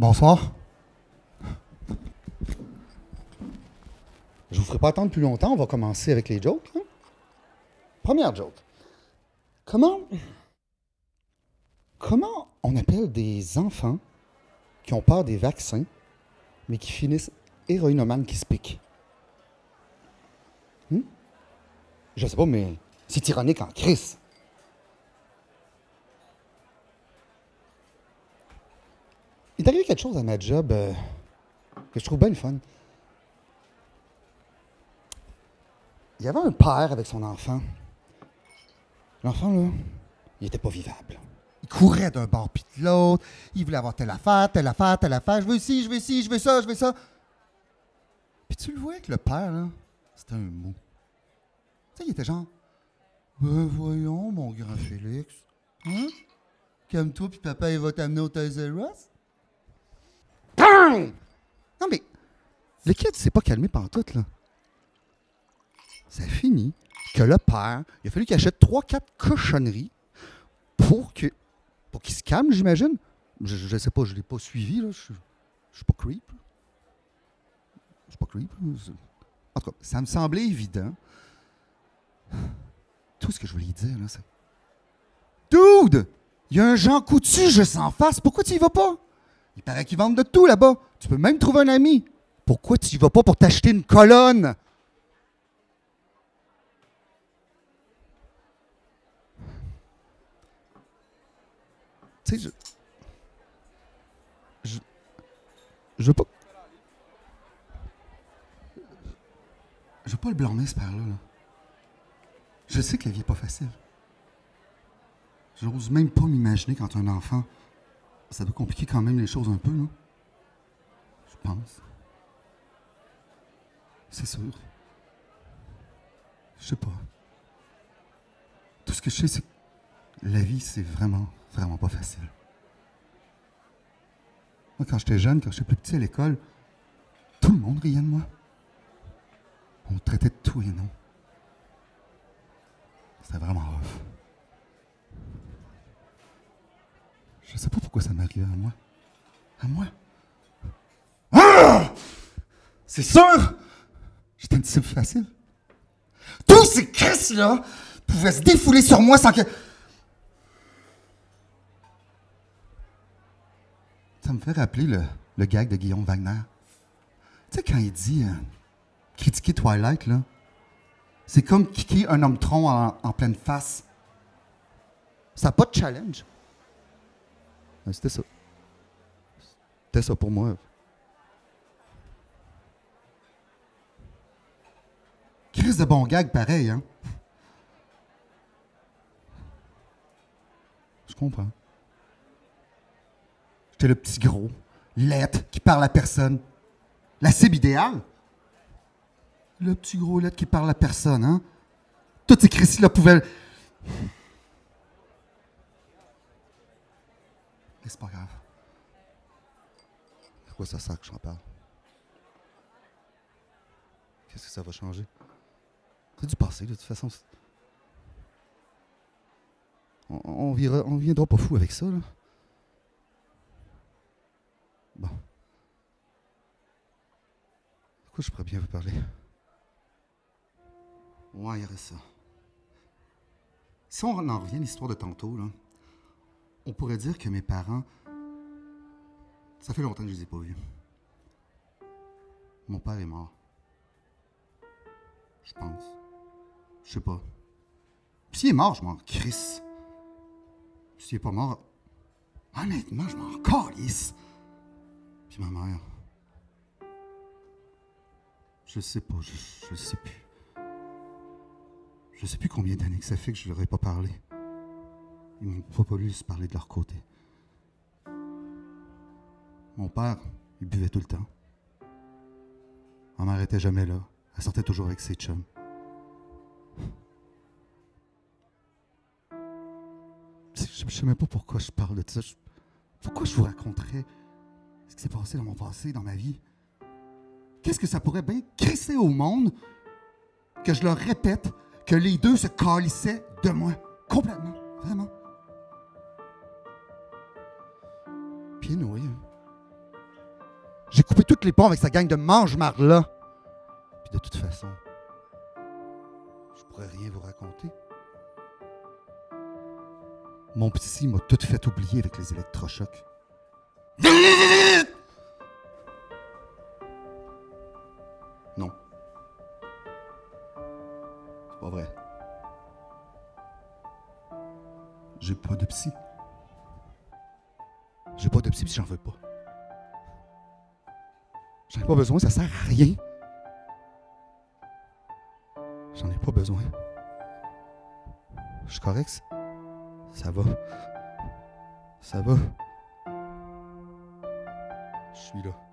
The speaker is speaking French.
Bonsoir. Je vous ferai pas attendre plus longtemps. On va commencer avec les jokes. hein. Première joke. Comment. Comment on appelle des enfants qui ont peur des vaccins, mais qui finissent héroïnomanes qui se piquent? Hmm? Je sais pas, mais c'est ironique en crise. Il est arrivé quelque chose à ma job euh, que je trouve bien fun. Il y avait un père avec son enfant. L'enfant, là, il était pas vivable. Il courait d'un bord puis de l'autre. Il voulait avoir telle affaire, telle affaire, telle affaire. Je veux ci, je veux ci, je veux ça, je veux ça. Puis tu le voyais que le père, là, c'était un mou. Tu sais, il était genre, ben voyons, mon grand Félix. Hein? Calme-toi, puis papa, il va t'amener au Toys R. Non, mais le kid s'est pas calmé pendant tout, là. Ça finit que le père, il a fallu qu'il achète 3-4 cochonneries pour que pour qu'il se calme, j'imagine. Je, je sais pas, je l'ai pas suivi, là. Je, je suis pas creep. Je suis pas creep. En tout cas, ça me semblait évident. Tout ce que je voulais dire, là, c'est. Dude! Il y a un Jean Coutu juste en face. Pourquoi tu y vas pas? Il paraît qu'ils vendent de tout là-bas. Tu peux même trouver un ami. Pourquoi tu y vas pas pour t'acheter une colonne? Tu sais, je. Je. Je veux pas. Je veux pas le blâmer, ce père-là. là. Je sais que la vie est pas facile. J'ose même pas m'imaginer quand un enfant. Ça doit compliquer quand même les choses un peu, non? Je pense. C'est sûr. Je sais pas. Tout ce que je sais, c'est que la vie, c'est vraiment, vraiment pas facile. Moi, quand j'étais jeune, quand j'étais plus petit à l'école, tout le monde riait de moi. On me traitait de tout et non. C'était vraiment rough. Je sais pas ça m'arrivait à moi? À moi? Ah! C'est sûr! J'étais une cible facile. Tous ces Chris-là pouvaient se défouler sur moi sans que. Ça me fait rappeler le, le gag de Guillaume Wagner. Tu sais, quand il dit euh, critiquer Twilight, là, c'est comme kicker un homme tronc en, en pleine face. Ça n'a pas de challenge. Ouais, C'était ça. C'était ça pour moi. Chris de bon gag, pareil, hein? Je comprends. J'étais le petit gros, lettre, qui parle à personne. La cible idéale? Le petit gros lettre qui parle à personne, hein? Toutes ces Chris-là pouvaient... Mais c'est pas grave. À quoi ça sert que j'en parle? Qu'est-ce que ça va changer? C'est du passé, de toute façon. On, on viendra pas fou avec ça, là. Bon. De quoi je pourrais bien vous parler? Ouais, il y aurait ça. Si on en revient à l'histoire de tantôt, là, on pourrait dire que mes parents. Ça fait longtemps que je les ai pas vus. Mon père est mort. Je pense. Je sais pas. S'il est mort, je m'en crisse. S'il est pas mort. Honnêtement, je m'en calisse. Puis ma mère. Je sais pas, je, je sais plus. Je sais plus combien d'années que ça fait que je leur ai pas parlé. Ils m'ont pas voulu se parler de leur côté. Mon père, il buvait tout le temps. Ma mère était jamais là. Elle sortait toujours avec ses chums. Je, je sais même pas pourquoi je parle de ça. Pourquoi je vous raconterais ce qui s'est passé dans mon passé, dans ma vie? Qu'est-ce que ça pourrait bien crisser au monde que je leur répète que les deux se calissaient de moi? Complètement. Vraiment. J'ai coupé tous les ponts avec sa gang de mange-marde-là. Puis de toute façon, je pourrais rien vous raconter. Mon psy m'a tout fait oublier avec les électrochocs. Non. C'est pas vrai. J'ai pas de psy. J'ai pas de psy, puis j'en veux pas. J'en ai pas besoin, ça sert à rien. J'en ai pas besoin. Je suis correct? Ça va. Ça va. Je suis là.